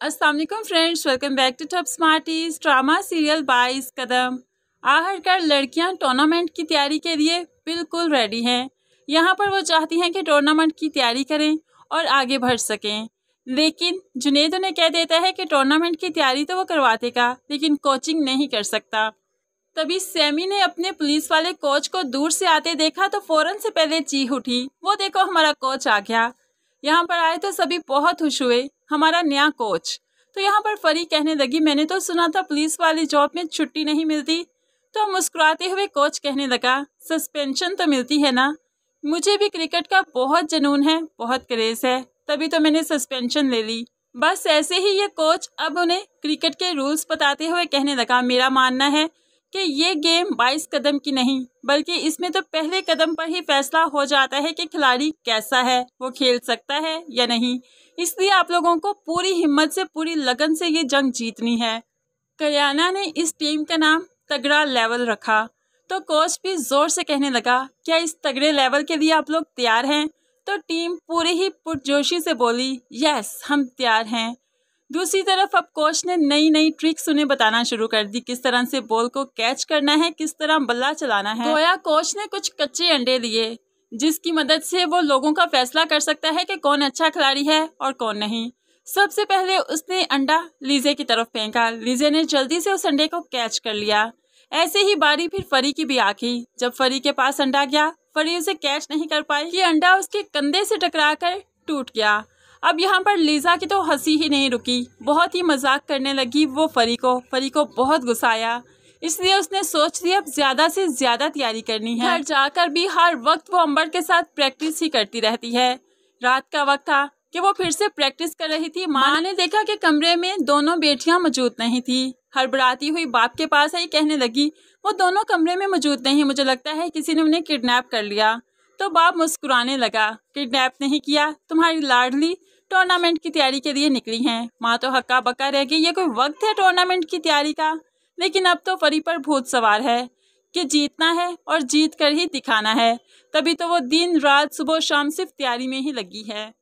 वालेकुम friends welcome back to top smarties drama serial बाईस कदम। आखिरकार लड़कियाँ टूर्नामेंट की तैयारी के लिए बिल्कुल रेडी हैं। यहाँ पर वो चाहती हैं कि टूर्नामेंट की तैयारी करें और आगे बढ़ सकें। लेकिन जुनेद उन्हें कह देता है कि टूर्नामेंट की तैयारी तो वो करवाते का, लेकिन कोचिंग नहीं कर सकता। तभी सैमी ने अपने पुलिस वाले कोच को दूर से आते देखा तो फ़ौरन से पहले चीख उठी, वो देखो हमारा कोच आ गया। यहाँ पर आए तो सभी बहुत खुश हुए। हमारा नया कोच। तो यहाँ पर फरी कहने लगी, मैंने तो सुना था पुलिस वाली जॉब में छुट्टी नहीं मिलती। तो मुस्कुराते हुए कोच कहने लगा, सस्पेंशन तो मिलती है ना? मुझे भी क्रिकेट का बहुत जुनून है, बहुत क्रेज है, तभी तो मैंने सस्पेंशन ले ली। बस ऐसे ही ये कोच अब उन्हें क्रिकेट के रूल्स बताते हुए कहने लगा, मेरा मानना है कि ये गेम 22 कदम की नहीं, बल्कि इसमें तो पहले कदम पर ही फैसला हो जाता है कि खिलाड़ी कैसा है, वो खेल सकता है या नहीं। इसलिए आप लोगों को पूरी हिम्मत से, पूरी लगन से ये जंग जीतनी है। करियाना ने इस टीम का नाम तगड़ा लेवल रखा। तो कोच भी ज़ोर से कहने लगा, क्या इस तगड़े लेवल के लिए आप लोग तैयार हैं? तो टीम पूरी ही पुरजोशी से बोली, यस, हम तैयार हैं। दूसरी तरफ़ अब कोच ने नई नई ट्रिक्स उन्हें बताना शुरू कर दी। किस तरह से बॉल को कैच करना है, किस तरह बल्ला चलाना है। गोया कोच ने कुछ कच्चे अंडे दिए जिसकी मदद से वो लोगों का फैसला कर सकता है कि कौन अच्छा खिलाड़ी है और कौन नहीं। सबसे पहले उसने अंडा लीजे की तरफ़ फेंका। लीजे ने जल्दी से उस अंडे को कैच कर लिया। ऐसे ही बारी फिर फरी की भी आखी जब फरी के पास अंडा गया, फरी उसे कैच नहीं कर पाई ये अंडा उसके कंधे से टकरा कर टूट गया। अब यहाँ पर लीजा की तो हँसी ही नहीं रुकी। बहुत ही मज़ाक करने लगी वो फरी को फरी को बहुत गुस्साया इसलिए उसने सोच लिया अब ज़्यादा से ज़्यादा तैयारी करनी है। घर जाकर भी हर वक्त वो अंबर के साथ प्रैक्टिस ही करती रहती है। रात का वक्त था कि वो फिर से प्रैक्टिस कर रही थी। माँ ने देखा कि कमरे में दोनों बेटियाँ मौजूद नहीं थी। हड़बड़ाती हुई बाप के पास आई कहने लगी, वो दोनों कमरे में मौजूद नहीं, मुझे लगता है किसी ने उन्हें किडनैप कर लिया। तो बाप मुस्कुराने लगा, किडनैप नहीं किया, तुम्हारी लाडली टूर्नामेंट की तैयारी के लिए निकली हैं। माँ तो हक्का बक्का रह गई। ये कोई वक्त है टूर्नामेंट की तैयारी का? लेकिन अब तो फरी पर भूत सवार है कि जीतना है और जीत कर ही दिखाना है। तभी तो वो दिन रात सुबह शाम सिर्फ़ तैयारी में ही लगी है।